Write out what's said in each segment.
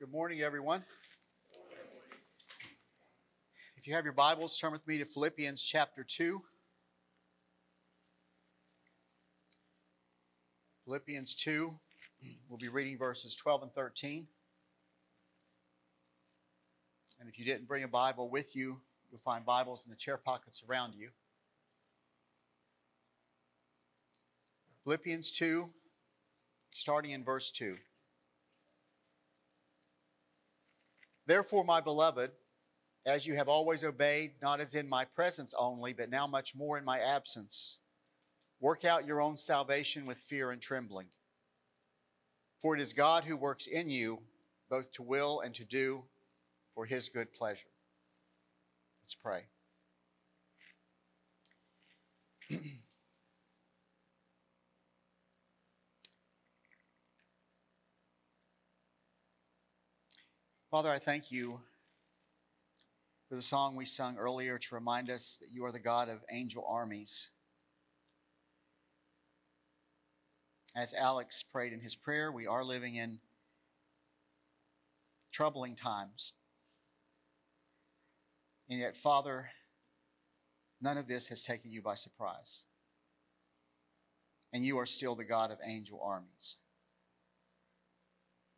Good morning, everyone. If you have your Bibles, turn with me to Philippians chapter 2. Philippians 2, we'll be reading verses 12 and 13. And if you didn't bring a Bible with you, you'll find Bibles in the chair pockets around you. Philippians 2, starting in verse 2. Therefore, my beloved, as you have always obeyed, not as in my presence only, but now much more in my absence, work out your own salvation with fear and trembling. For it is God who works in you both to will and to do for his good pleasure. Let's pray. Father, I thank you for the song we sung earlier to remind us that you are the God of angel armies. As Alex prayed in his prayer, we are living in troubling times. And yet, Father, none of this has taken you by surprise. And you are still the God of angel armies.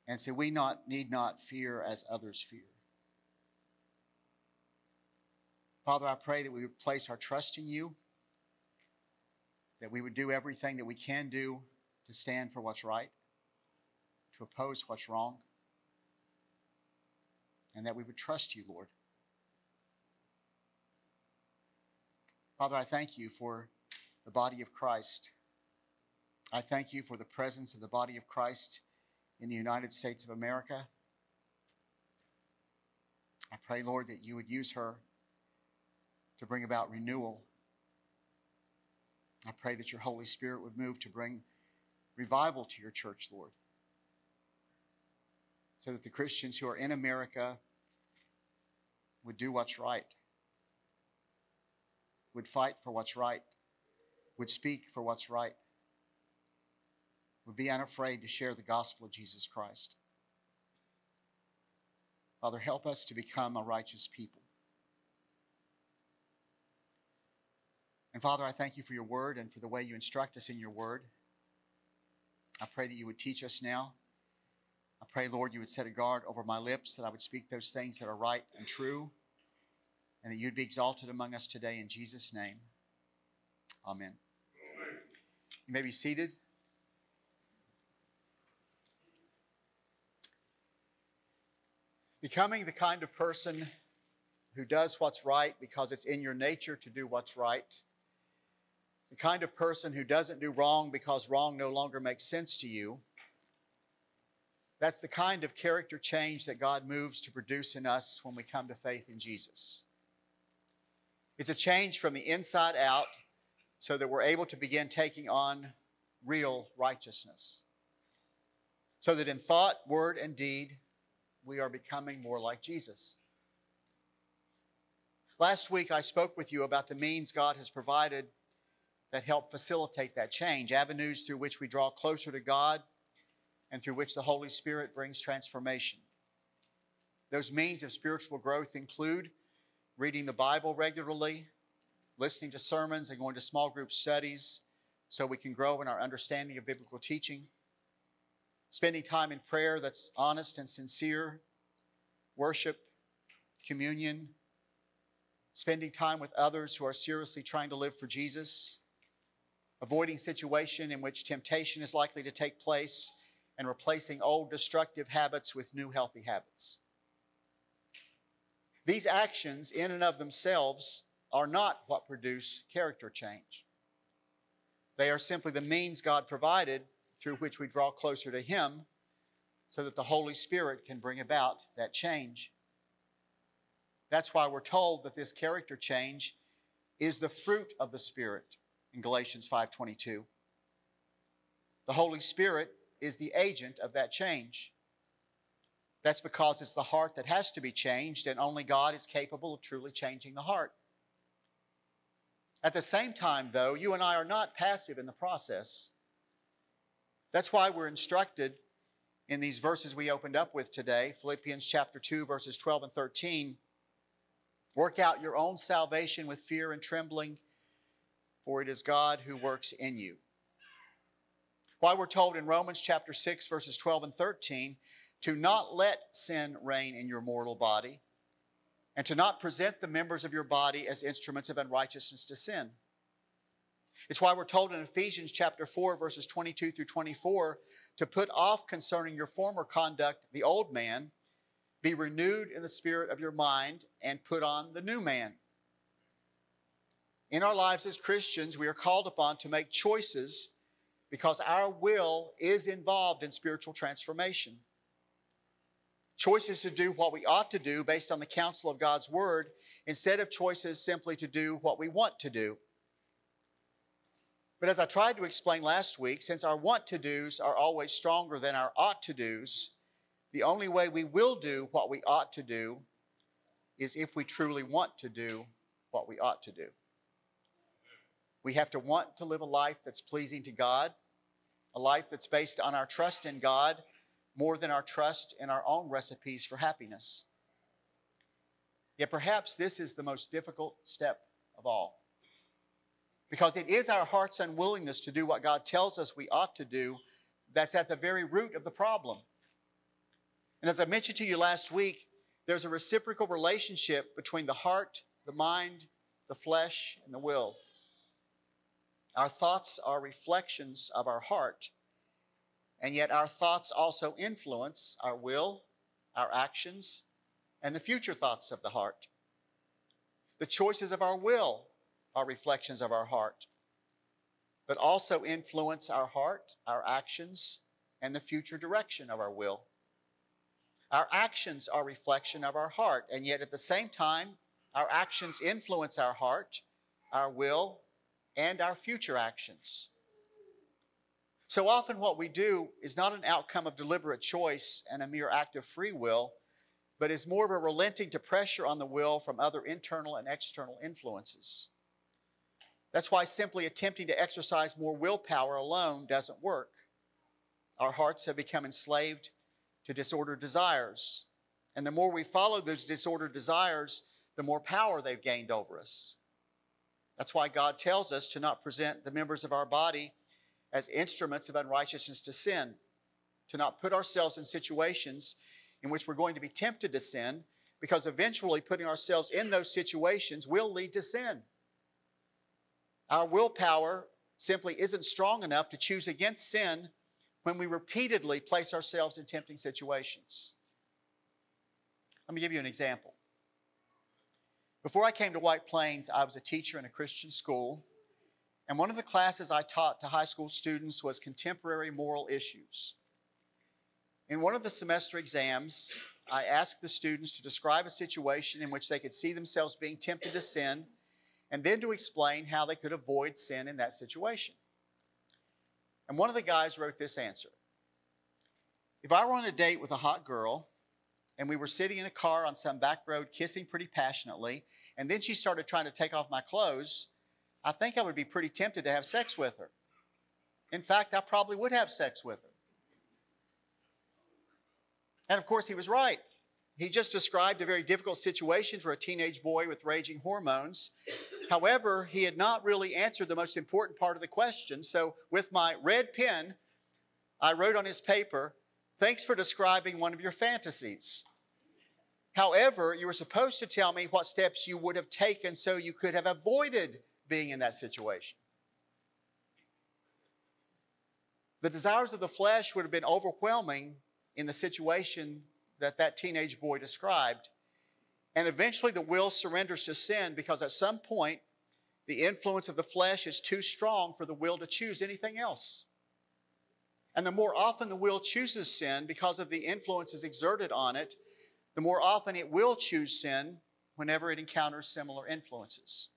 And say, we not, need not fear as others fear. Father, I pray that we would place our trust in you, that we would do everything that we can do to stand for what's right, to oppose what's wrong, and that we would trust you, Lord. Father, I thank you for the body of Christ. I thank you for the presence of the body of Christ in the United States of America. I pray, Lord, that you would use her to bring about renewal. I pray that your Holy Spirit would move to bring revival to your church, Lord, so that the Christians who are in America would do what's right, would fight for what's right, would speak for what's right would be unafraid to share the gospel of Jesus Christ. Father, help us to become a righteous people. And Father, I thank you for your word and for the way you instruct us in your word. I pray that you would teach us now. I pray, Lord, you would set a guard over my lips, that I would speak those things that are right and true, and that you'd be exalted among us today in Jesus' name. Amen. You may be seated. Becoming the kind of person who does what's right because it's in your nature to do what's right. The kind of person who doesn't do wrong because wrong no longer makes sense to you. That's the kind of character change that God moves to produce in us when we come to faith in Jesus. It's a change from the inside out so that we're able to begin taking on real righteousness. So that in thought, word, and deed, we are becoming more like Jesus. Last week, I spoke with you about the means God has provided that help facilitate that change, avenues through which we draw closer to God and through which the Holy Spirit brings transformation. Those means of spiritual growth include reading the Bible regularly, listening to sermons, and going to small group studies so we can grow in our understanding of biblical teaching spending time in prayer that's honest and sincere, worship, communion, spending time with others who are seriously trying to live for Jesus, avoiding situation in which temptation is likely to take place, and replacing old destructive habits with new healthy habits. These actions, in and of themselves, are not what produce character change. They are simply the means God provided through which we draw closer to Him so that the Holy Spirit can bring about that change. That's why we're told that this character change is the fruit of the Spirit in Galatians 5:22. The Holy Spirit is the agent of that change. That's because it's the heart that has to be changed, and only God is capable of truly changing the heart. At the same time, though, you and I are not passive in the process. That's why we're instructed in these verses we opened up with today, Philippians chapter 2, verses 12 and 13. Work out your own salvation with fear and trembling, for it is God who works in you. Why we're told in Romans chapter 6, verses 12 and 13, to not let sin reign in your mortal body, and to not present the members of your body as instruments of unrighteousness to sin. It's why we're told in Ephesians chapter 4, verses 22 through 24, to put off concerning your former conduct the old man, be renewed in the spirit of your mind, and put on the new man. In our lives as Christians, we are called upon to make choices because our will is involved in spiritual transformation. Choices to do what we ought to do based on the counsel of God's Word instead of choices simply to do what we want to do. But as I tried to explain last week, since our want to do's are always stronger than our ought to do's, the only way we will do what we ought to do is if we truly want to do what we ought to do. We have to want to live a life that's pleasing to God, a life that's based on our trust in God more than our trust in our own recipes for happiness. Yet perhaps this is the most difficult step of all. Because it is our heart's unwillingness to do what God tells us we ought to do that's at the very root of the problem. And as I mentioned to you last week, there's a reciprocal relationship between the heart, the mind, the flesh, and the will. Our thoughts are reflections of our heart, and yet our thoughts also influence our will, our actions, and the future thoughts of the heart. The choices of our will are reflections of our heart, but also influence our heart, our actions, and the future direction of our will. Our actions are reflection of our heart, and yet at the same time, our actions influence our heart, our will, and our future actions. So often, what we do is not an outcome of deliberate choice and a mere act of free will, but is more of a relenting to pressure on the will from other internal and external influences. That's why simply attempting to exercise more willpower alone doesn't work. Our hearts have become enslaved to disordered desires. And the more we follow those disordered desires, the more power they've gained over us. That's why God tells us to not present the members of our body as instruments of unrighteousness to sin, to not put ourselves in situations in which we're going to be tempted to sin, because eventually putting ourselves in those situations will lead to sin. Our willpower simply isn't strong enough to choose against sin when we repeatedly place ourselves in tempting situations. Let me give you an example. Before I came to White Plains, I was a teacher in a Christian school, and one of the classes I taught to high school students was contemporary moral issues. In one of the semester exams, I asked the students to describe a situation in which they could see themselves being tempted to sin and then to explain how they could avoid sin in that situation. And one of the guys wrote this answer If I were on a date with a hot girl and we were sitting in a car on some back road kissing pretty passionately, and then she started trying to take off my clothes, I think I would be pretty tempted to have sex with her. In fact, I probably would have sex with her. And of course, he was right. He just described a very difficult situation for a teenage boy with raging hormones. However, he had not really answered the most important part of the question. So, with my red pen, I wrote on his paper, Thanks for describing one of your fantasies. However, you were supposed to tell me what steps you would have taken so you could have avoided being in that situation. The desires of the flesh would have been overwhelming in the situation that that teenage boy described. And eventually the will surrenders to sin because at some point the influence of the flesh is too strong for the will to choose anything else. And the more often the will chooses sin because of the influences exerted on it, the more often it will choose sin whenever it encounters similar influences.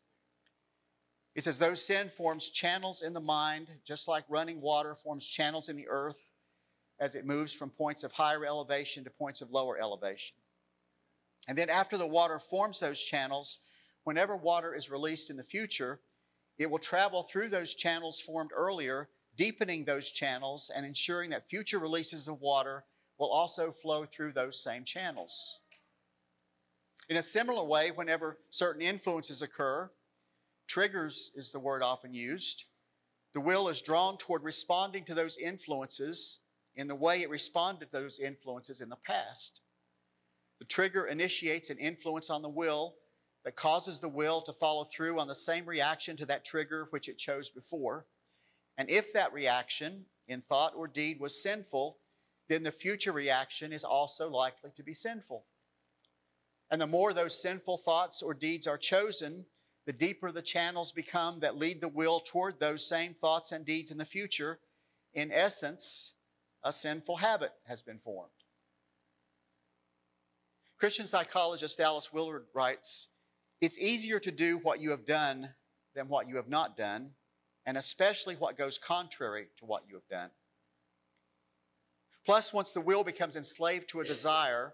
It's as though sin forms channels in the mind, just like running water forms channels in the earth as it moves from points of higher elevation to points of lower elevation. And then after the water forms those channels, whenever water is released in the future, it will travel through those channels formed earlier, deepening those channels and ensuring that future releases of water will also flow through those same channels. In a similar way, whenever certain influences occur, triggers is the word often used, the will is drawn toward responding to those influences in the way it responded to those influences in the past. The trigger initiates an influence on the will that causes the will to follow through on the same reaction to that trigger which it chose before. And if that reaction in thought or deed was sinful, then the future reaction is also likely to be sinful. And the more those sinful thoughts or deeds are chosen, the deeper the channels become that lead the will toward those same thoughts and deeds in the future. In essence, a sinful habit has been formed. Christian psychologist Dallas Willard writes It's easier to do what you have done than what you have not done, and especially what goes contrary to what you have done. Plus, once the will becomes enslaved to a desire,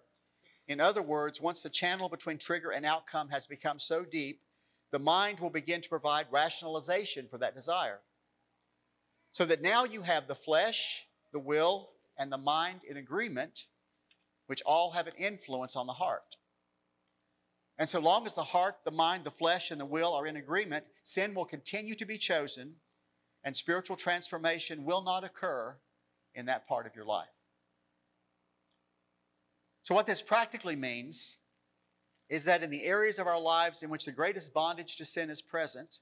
in other words, once the channel between trigger and outcome has become so deep, the mind will begin to provide rationalization for that desire. So that now you have the flesh, the will, and the mind in agreement which all have an influence on the heart. And so long as the heart, the mind, the flesh, and the will are in agreement, sin will continue to be chosen and spiritual transformation will not occur in that part of your life. So, what this practically means is that in the areas of our lives in which the greatest bondage to sin is present,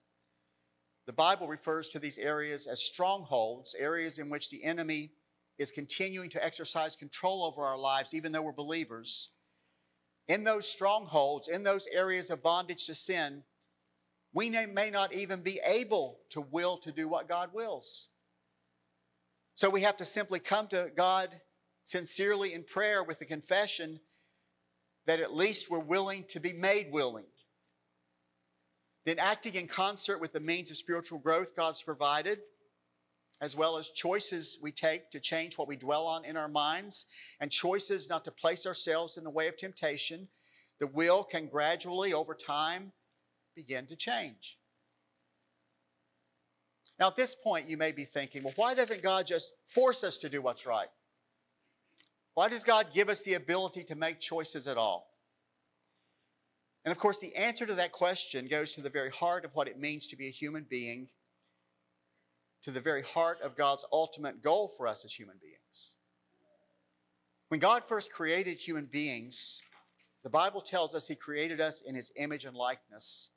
the Bible refers to these areas as strongholds, areas in which the enemy is continuing to exercise control over our lives, even though we're believers, in those strongholds, in those areas of bondage to sin, we may not even be able to will to do what God wills. So we have to simply come to God sincerely in prayer with the confession that at least we're willing to be made willing. Then, acting in concert with the means of spiritual growth God's provided, as well as choices we take to change what we dwell on in our minds, and choices not to place ourselves in the way of temptation, the will can gradually, over time, begin to change. Now, at this point, you may be thinking, well, why doesn't God just force us to do what's right? Why does God give us the ability to make choices at all? And of course, the answer to that question goes to the very heart of what it means to be a human being to the very heart of God's ultimate goal for us as human beings. When God first created human beings, the Bible tells us He created us in His image and likeness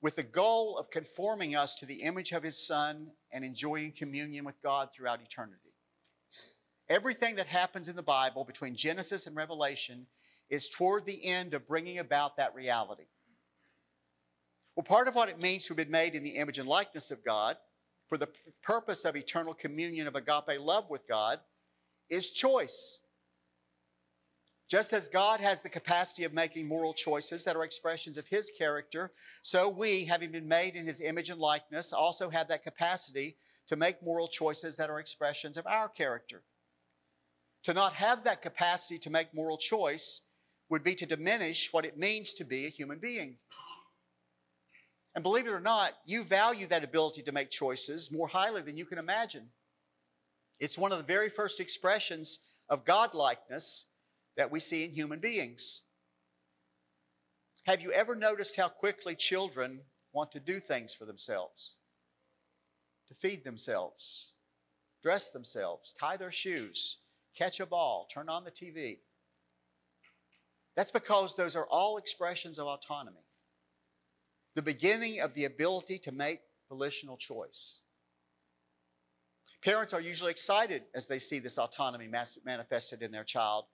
with the goal of conforming us to the image of His Son and enjoying communion with God throughout eternity. Everything that happens in the Bible between Genesis and Revelation is toward the end of bringing about that reality. Well, part of what it means to have been made in the image and likeness of God for the purpose of eternal communion of agape love with God is choice. Just as God has the capacity of making moral choices that are expressions of His character, so we, having been made in His image and likeness, also have that capacity to make moral choices that are expressions of our character. To not have that capacity to make moral choice would be to diminish what it means to be a human being. And believe it or not, you value that ability to make choices more highly than you can imagine. It's one of the very first expressions of godlikeness that we see in human beings. Have you ever noticed how quickly children want to do things for themselves? To feed themselves, dress themselves, tie their shoes, catch a ball, turn on the TV. That's because those are all expressions of autonomy the beginning of the ability to make volitional choice. Parents are usually excited as they see this autonomy manifested in their child.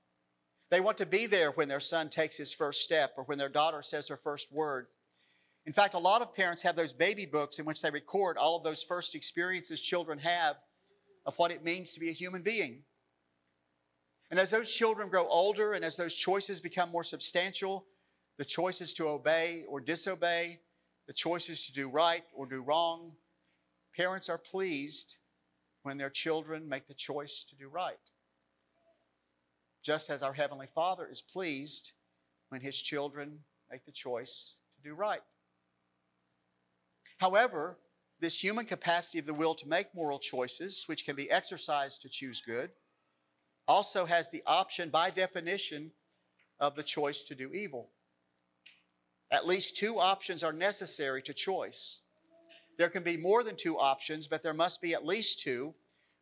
They want to be there when their son takes his first step or when their daughter says her first word. In fact, a lot of parents have those baby books in which they record all of those first experiences children have of what it means to be a human being. And as those children grow older and as those choices become more substantial, the choices to obey or disobey, the choices to do right or do wrong. Parents are pleased when their children make the choice to do right. Just as our Heavenly Father is pleased when His children make the choice to do right. However, this human capacity of the will to make moral choices, which can be exercised to choose good, also has the option, by definition, of the choice to do evil. At least two options are necessary to choice. There can be more than two options, but there must be at least two,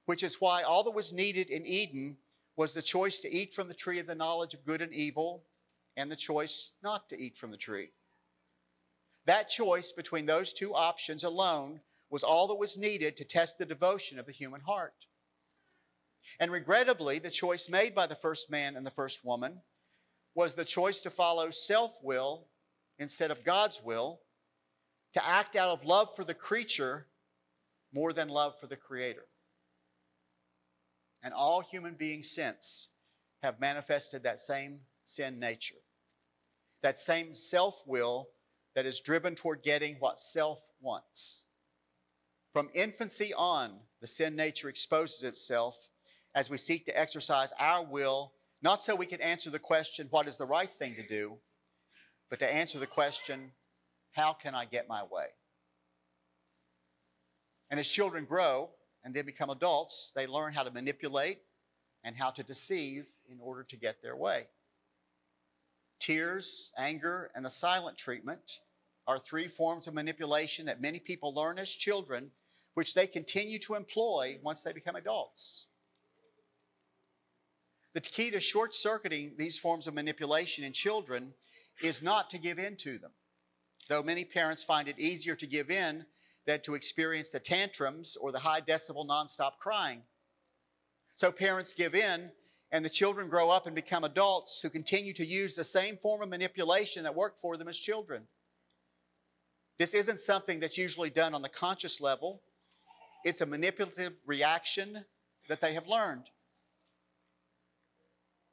which is why all that was needed in Eden was the choice to eat from the tree of the knowledge of good and evil and the choice not to eat from the tree. That choice between those two options alone was all that was needed to test the devotion of the human heart. And regrettably, the choice made by the first man and the first woman was the choice to follow self will instead of God's will, to act out of love for the creature more than love for the Creator. And all human beings since have manifested that same sin nature, that same self will that is driven toward getting what self wants. From infancy on, the sin nature exposes itself as we seek to exercise our will, not so we can answer the question, what is the right thing to do, but to answer the question, how can I get my way? And as children grow and then become adults, they learn how to manipulate and how to deceive in order to get their way. Tears, anger, and the silent treatment are three forms of manipulation that many people learn as children, which they continue to employ once they become adults. The key to short circuiting these forms of manipulation in children is not to give in to them. Though many parents find it easier to give in than to experience the tantrums or the high decibel nonstop crying. So parents give in, and the children grow up and become adults who continue to use the same form of manipulation that worked for them as children. This isn't something that's usually done on the conscious level, it's a manipulative reaction that they have learned.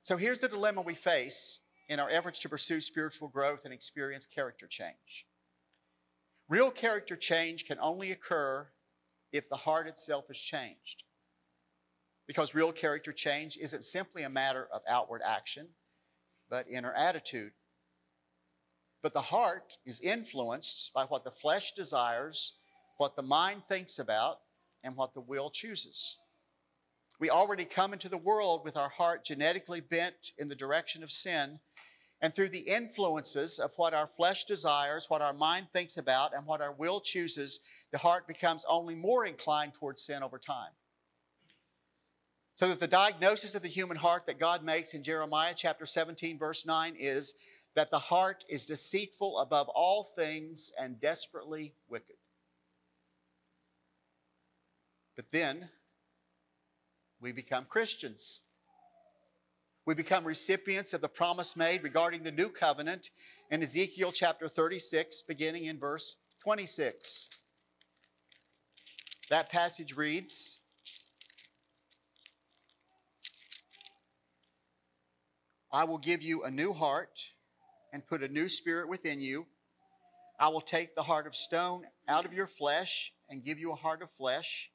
So here's the dilemma we face in our efforts to pursue spiritual growth and experience character change. Real character change can only occur if the heart itself is changed. Because real character change isn't simply a matter of outward action, but inner attitude. But the heart is influenced by what the flesh desires, what the mind thinks about, and what the will chooses. We already come into the world with our heart genetically bent in the direction of sin and through the influences of what our flesh desires, what our mind thinks about, and what our will chooses, the heart becomes only more inclined towards sin over time. So that the diagnosis of the human heart that God makes in Jeremiah chapter 17, verse 9 is that the heart is deceitful above all things and desperately wicked. But then we become Christians we become recipients of the promise made regarding the new covenant in Ezekiel chapter 36, beginning in verse 26. That passage reads I will give you a new heart and put a new spirit within you. I will take the heart of stone out of your flesh and give you a heart of flesh.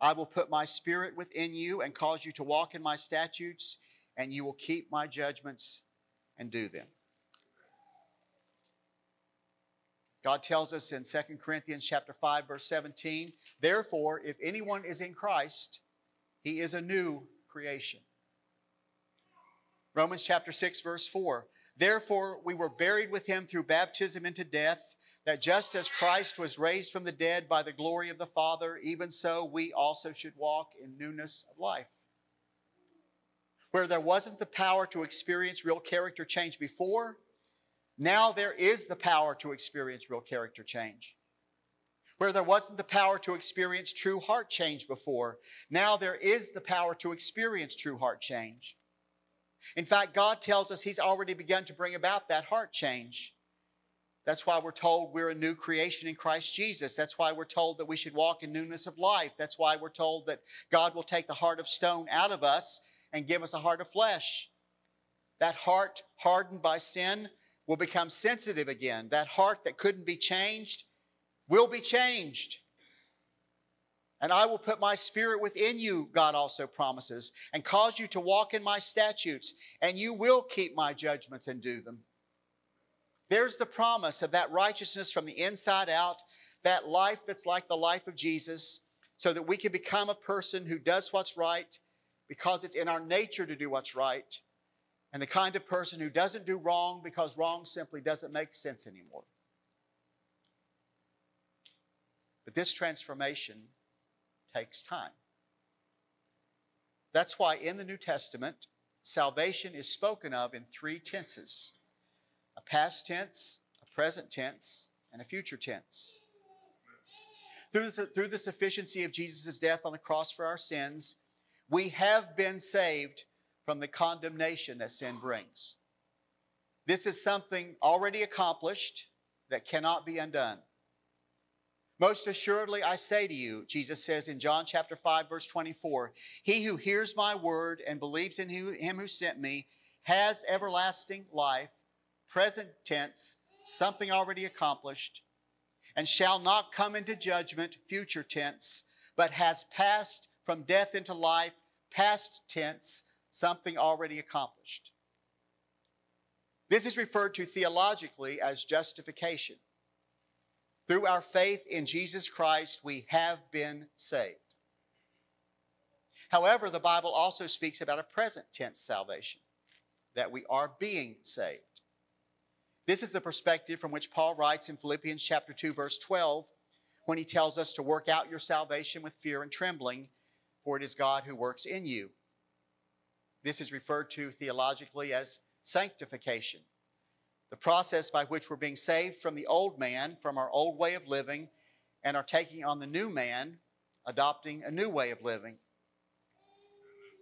I will put my spirit within you and cause you to walk in my statutes and you will keep my judgments and do them. God tells us in 2 Corinthians chapter 5 verse 17, therefore if anyone is in Christ, he is a new creation. Romans chapter 6 verse 4, therefore we were buried with him through baptism into death, that just as Christ was raised from the dead by the glory of the Father, even so we also should walk in newness of life where there wasn't the power to experience real character change before, now there is the power to experience real character change. Where there wasn't the power to experience true heart change before, now there is the power to experience true heart change. In fact, God tells us He's already begun to bring about that heart change. That's why we're told we're a new creation in Christ Jesus. That's why we're told that we should walk in newness of life. That's why we're told that God will take the heart of stone out of us and give us a heart of flesh. That heart hardened by sin will become sensitive again. That heart that couldn't be changed will be changed. And I will put my spirit within you, God also promises, and cause you to walk in my statutes, and you will keep my judgments and do them. There's the promise of that righteousness from the inside out, that life that's like the life of Jesus, so that we can become a person who does what's right because it's in our nature to do what's right, and the kind of person who doesn't do wrong because wrong simply doesn't make sense anymore. But this transformation takes time. That's why in the New Testament, salvation is spoken of in three tenses a past tense, a present tense, and a future tense. Through the, through the sufficiency of Jesus' death on the cross for our sins, we have been saved from the condemnation that sin brings. This is something already accomplished that cannot be undone. Most assuredly, I say to you, Jesus says in John chapter 5, verse 24, He who hears my word and believes in him who sent me has everlasting life, present tense, something already accomplished, and shall not come into judgment, future tense, but has passed from death into life, past tense, something already accomplished. This is referred to theologically as justification. Through our faith in Jesus Christ, we have been saved. However, the Bible also speaks about a present tense salvation, that we are being saved. This is the perspective from which Paul writes in Philippians chapter 2 verse 12 when he tells us to work out your salvation with fear and trembling, for it is God who works in you. This is referred to theologically as sanctification the process by which we're being saved from the old man, from our old way of living, and are taking on the new man, adopting a new way of living.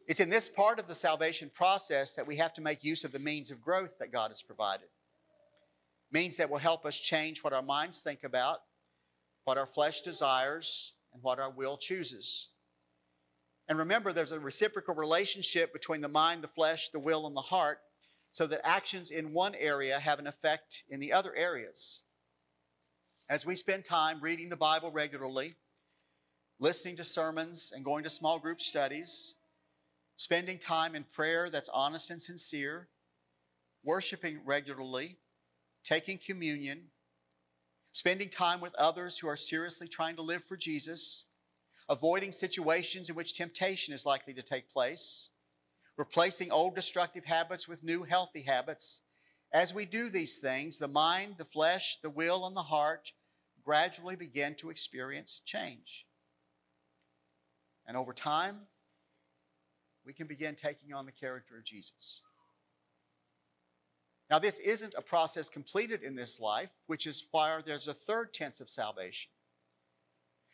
It's in this part of the salvation process that we have to make use of the means of growth that God has provided. Means that will help us change what our minds think about, what our flesh desires, and what our will chooses. And remember, there's a reciprocal relationship between the mind, the flesh, the will, and the heart so that actions in one area have an effect in the other areas. As we spend time reading the Bible regularly, listening to sermons and going to small group studies, spending time in prayer that's honest and sincere, worshiping regularly, taking communion, spending time with others who are seriously trying to live for Jesus, avoiding situations in which temptation is likely to take place, replacing old destructive habits with new healthy habits. As we do these things, the mind, the flesh, the will, and the heart gradually begin to experience change. And over time, we can begin taking on the character of Jesus. Now, this isn't a process completed in this life, which is why there's a third tense of salvation.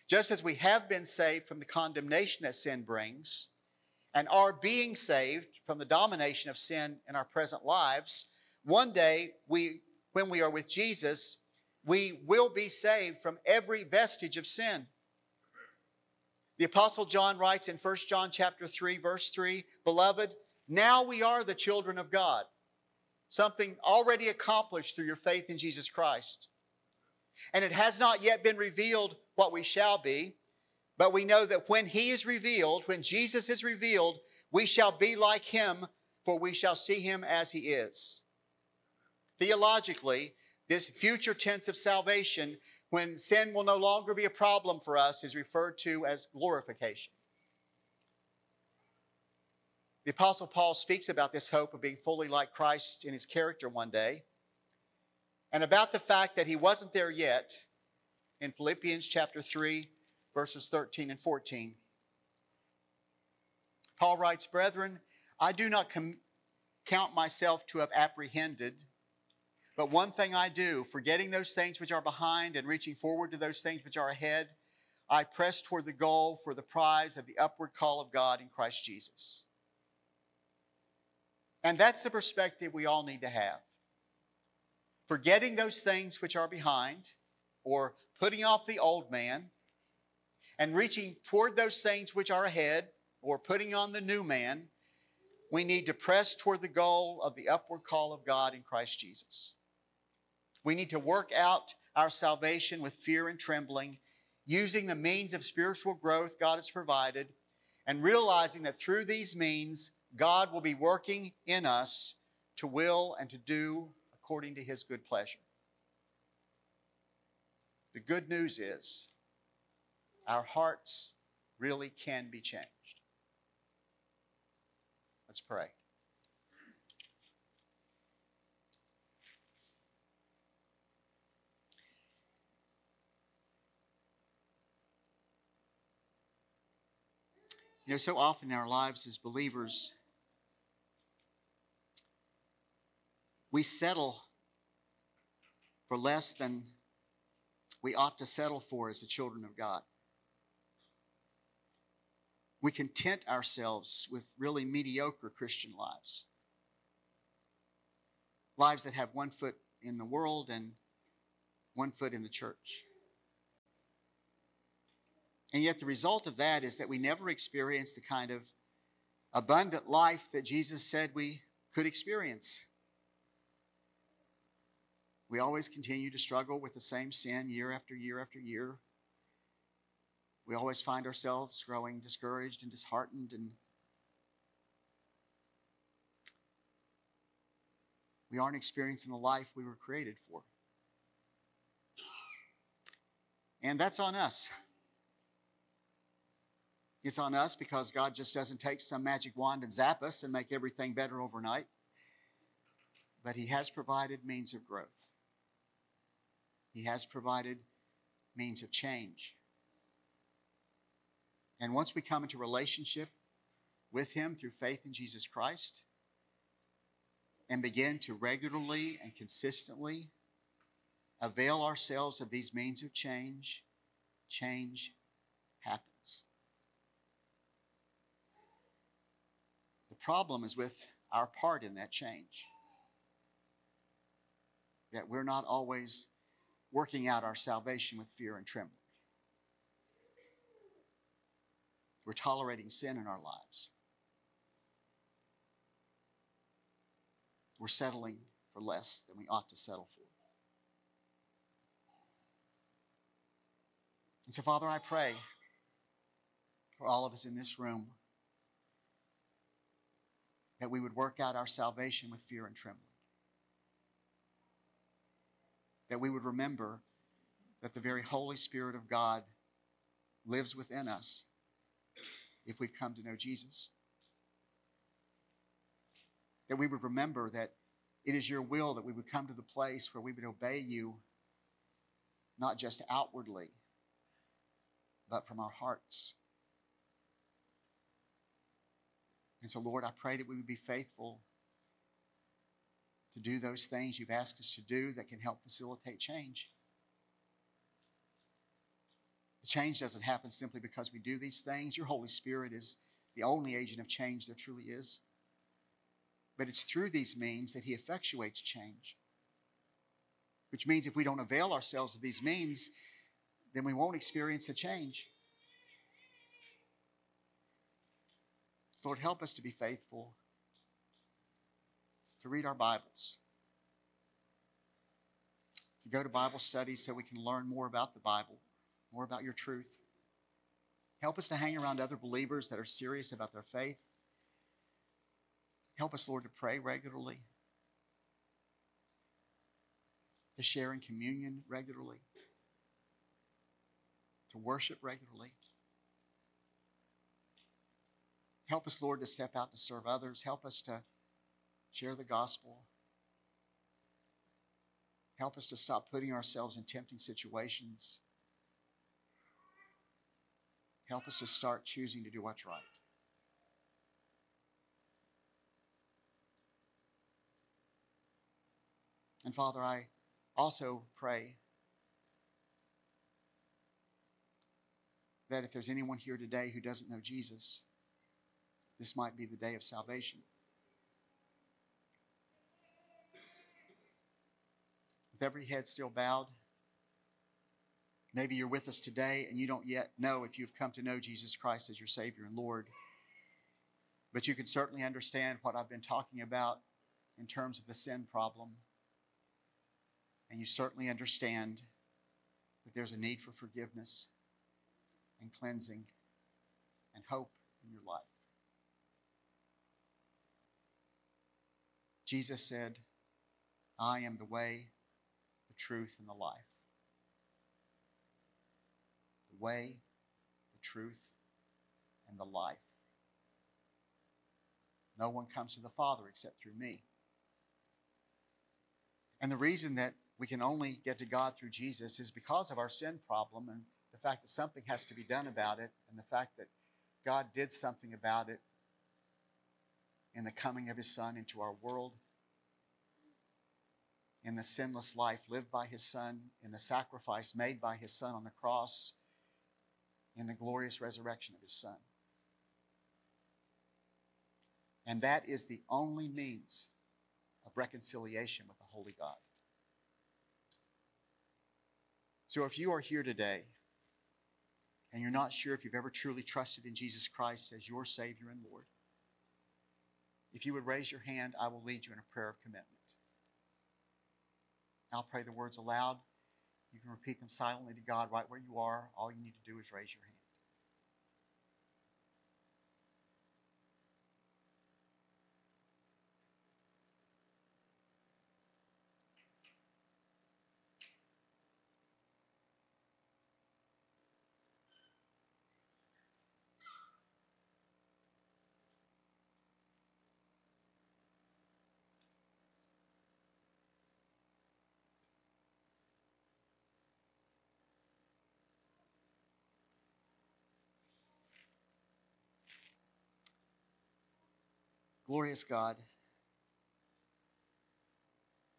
Just as we have been saved from the condemnation that sin brings, and are being saved from the domination of sin in our present lives, one day we when we are with Jesus, we will be saved from every vestige of sin. The apostle John writes in 1 John chapter 3 verse 3, "Beloved, now we are the children of God." Something already accomplished through your faith in Jesus Christ. And it has not yet been revealed what we shall be, but we know that when he is revealed, when Jesus is revealed, we shall be like him, for we shall see him as he is. Theologically, this future tense of salvation, when sin will no longer be a problem for us, is referred to as glorification. The Apostle Paul speaks about this hope of being fully like Christ in his character one day, and about the fact that he wasn't there yet in Philippians chapter 3, verses 13 and 14. Paul writes, Brethren, I do not com- count myself to have apprehended, but one thing I do, forgetting those things which are behind and reaching forward to those things which are ahead, I press toward the goal for the prize of the upward call of God in Christ Jesus. And that's the perspective we all need to have. Forgetting those things which are behind, or putting off the old man, and reaching toward those things which are ahead or putting on the new man, we need to press toward the goal of the upward call of God in Christ Jesus. We need to work out our salvation with fear and trembling, using the means of spiritual growth God has provided, and realizing that through these means, God will be working in us to will and to do according to his good pleasure. The good news is our hearts really can be changed. Let's pray. You know, so often in our lives as believers, we settle for less than we ought to settle for as the children of God. We content ourselves with really mediocre Christian lives. Lives that have one foot in the world and one foot in the church. And yet, the result of that is that we never experience the kind of abundant life that Jesus said we could experience. We always continue to struggle with the same sin year after year after year. We always find ourselves growing discouraged and disheartened and we aren't experiencing the life we were created for. And that's on us. It's on us because God just doesn't take some magic wand and zap us and make everything better overnight. But He has provided means of growth, He has provided means of change. And once we come into relationship with Him through faith in Jesus Christ and begin to regularly and consistently avail ourselves of these means of change, change happens. The problem is with our part in that change. That we're not always working out our salvation with fear and trembling. We're tolerating sin in our lives. We're settling for less than we ought to settle for. And so, Father, I pray for all of us in this room that we would work out our salvation with fear and trembling. That we would remember that the very Holy Spirit of God lives within us if we've come to know Jesus. That we would remember that it is your will that we would come to the place where we would obey you, not just outwardly, but from our hearts. And so, Lord, I pray that we would be faithful to do those things you've asked us to do that can help facilitate change. The change doesn't happen simply because we do these things. Your Holy Spirit is the only agent of change there truly is. But it's through these means that He effectuates change. Which means if we don't avail ourselves of these means, then we won't experience the change. Lord, help us to be faithful, to read our Bibles, to go to Bible studies so we can learn more about the Bible more about your truth. Help us to hang around other believers that are serious about their faith. Help us, Lord, to pray regularly, to share in communion regularly, to worship regularly. Help us, Lord, to step out to serve others. Help us to share the gospel. Help us to stop putting ourselves in tempting situations Help us to start choosing to do what's right. And Father, I also pray that if there's anyone here today who doesn't know Jesus, this might be the day of salvation. Every head still bowed, Maybe you're with us today and you don't yet know if you've come to know Jesus Christ as your Savior and Lord. But you can certainly understand what I've been talking about in terms of the sin problem. And you certainly understand that there's a need for forgiveness and cleansing and hope in your life. Jesus said, I am the way, the truth, and the life the way, the truth, and the life. No one comes to the Father except through me. And the reason that we can only get to God through Jesus is because of our sin problem and the fact that something has to be done about it, and the fact that God did something about it in the coming of His Son into our world, in the sinless life lived by His Son, in the sacrifice made by His Son on the cross, in the glorious resurrection of His Son. And that is the only means of reconciliation with the Holy God. So if you are here today and you're not sure if you've ever truly trusted in Jesus Christ as your Savior and Lord, if you would raise your hand, I will lead you in a prayer of commitment. I'll pray the words aloud. You can repeat them silently to God right where you are. All you need to do is raise your hand. Glorious God,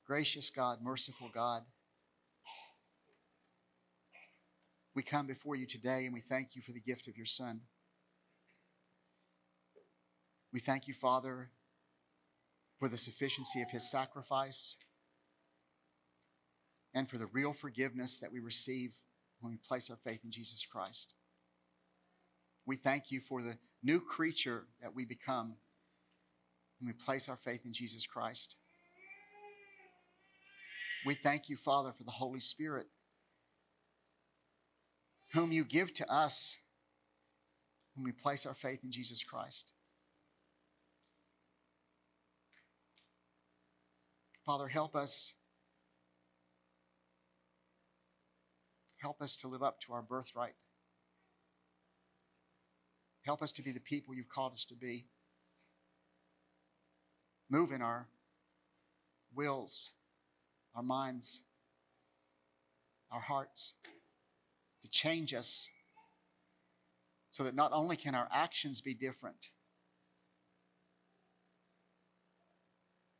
gracious God, merciful God, we come before you today and we thank you for the gift of your Son. We thank you, Father, for the sufficiency of his sacrifice and for the real forgiveness that we receive when we place our faith in Jesus Christ. We thank you for the new creature that we become and we place our faith in Jesus Christ. We thank you, Father, for the Holy Spirit, whom you give to us when we place our faith in Jesus Christ. Father, help us. Help us to live up to our birthright. Help us to be the people you've called us to be move in our wills, our minds, our hearts, to change us so that not only can our actions be different,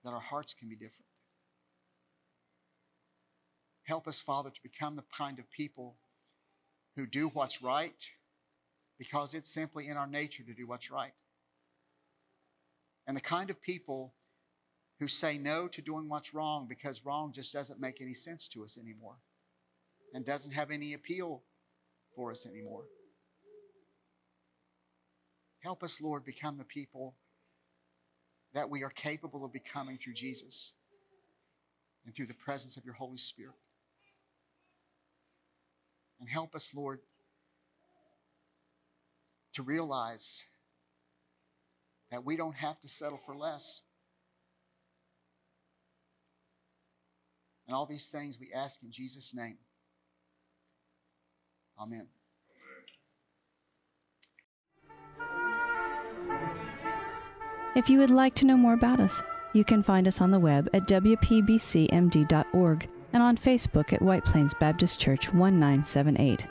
that our hearts can be different. Help us, Father, to become the kind of people who do what's right because it's simply in our nature to do what's right and the kind of people who say no to doing what's wrong because wrong just doesn't make any sense to us anymore and doesn't have any appeal for us anymore. Help us, Lord, become the people that we are capable of becoming through Jesus and through the presence of your Holy Spirit. And help us, Lord, to realize that we don't have to settle for less. And all these things we ask in Jesus' name. Amen. If you would like to know more about us, you can find us on the web at wpbcmd.org and on Facebook at White Plains Baptist Church 1978.